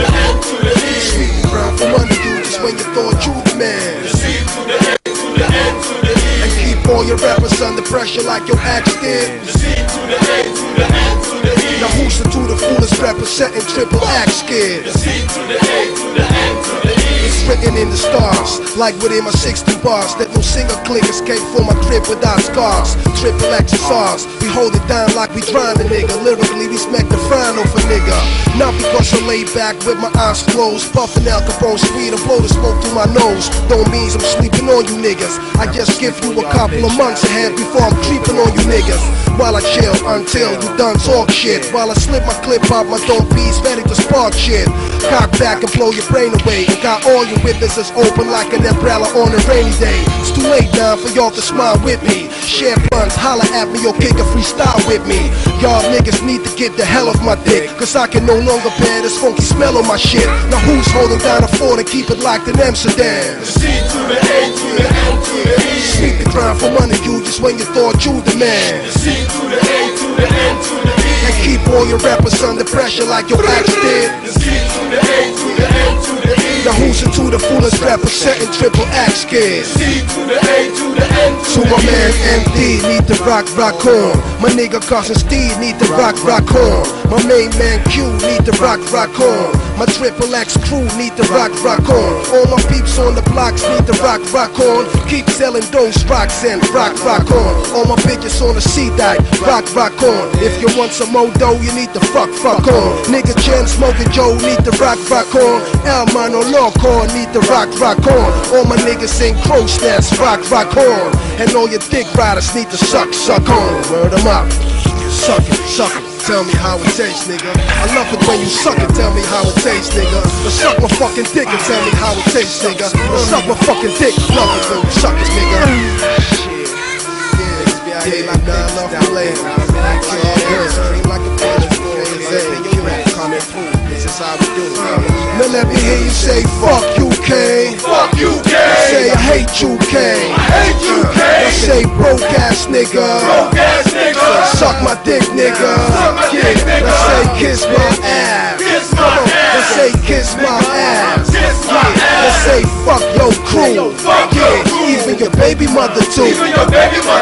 the head, to the head. To the head, to the head, keep all your rappers under pressure like your axe did. The C to the A to the head, to the head. Now who's the two the foolish representing triple X kid? The C to the A. to the head written in the stars, like within my 60 bars, that no single click escape from my crib without scars. Triple X is we hold it down like we drown a nigga. Lyrically, we smack the frown off a nigga. Not because I'm laid back with my eyes closed, puffing Al Capone speed and blow the smoke through my nose. Don't mean I'm sleeping on you niggas. I just give you a couple of months ahead before I'm creeping on you niggas. While I chill until you done talk shit. While I slip my clip out my thumb piece, ready to spark shit. Cock back and blow your brain away. And got all your witnesses open like an umbrella on a rainy day. It's too late now for y'all to smile with me. Share blunts, holla at me or kick a freestyle with me. Y'all niggas need to get the hell off my dick. Cause I can no longer bear this funky smell on my shit. Now who's holding down a fort and keep it locked in Amsterdam? The C to the A to the N to the E. Sweep the grind for money, you just when you thought you the man. The C to the A to the N to the E. And keep all your rappers under pressure like your ex did. The fullest representing triple X kid? C to the A to the N To to the my man. MD, need the rock, rock on. My nigga Carson Steed, need the rock, rock on. My main man Q, need the rock, rock on. My triple X crew, need the rock, rock on. All my peeps on the blocks, need the rock, rock on. Keep selling those rocks and rock, rock on. All my bitches on the Zeedijk, rock, rock on. If you want some more dough, you need the fuck, fuck on. Nigga Chen smoking Joe, need the rock, rock on. El Mano Lawcore, need the rock, rock on. All my niggas in crow stats, rock, rock on. And all your dick riders need to suck, suck on. Word 'em up. Suck it, suck it. Tell me how it tastes, nigga. I love it when you suck it. Tell me how it tastes, nigga. Now suck my fucking dick and tell me how it tastes, nigga. Now suck my fucking dick. Love it when you suck it, nigga. Yeah, yeah, like that, love the lady. Like a This is how we do it. Now let me hear you say, fuck K. I hate you, K. I hate you, Now K. say broke ass nigga. Broke ass nigga. Suck my dick, nigga. Suck my dick, nigga. Now say kiss my ass. Kiss my ass. say kiss my ass. Kiss my ass. say fuck your crew. Fuck your crew. Even your baby mother too. Even your baby mother